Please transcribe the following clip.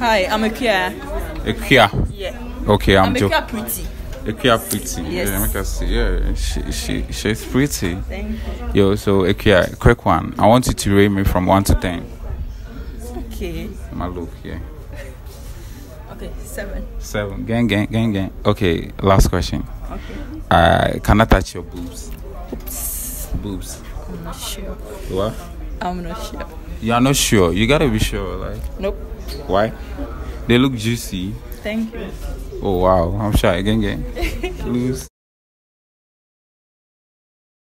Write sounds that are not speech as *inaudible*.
Hi, I'm Akia. Ekia. Yeah. Okay, I'm I'm joking. Akia Pretty. Ekia pretty. Yes. Yeah, make us see. Yeah, she, she she's pretty. Thank you. Yo, so Ekia, quick one. I want you to rate me from one to ten. Okay. My look, yeah. *laughs* Okay, seven. Seven. Gang, gang, gang, gang. Okay, last question. Okay. Uh, can I touch your boobs? Oops. Boobs. I'm not sure. What? I'm not sure. You are not sure. You gotta be sure. Like, Nope. why? They look juicy. Thank you. Oh wow, I'm shy. again, gang. Loose. *laughs*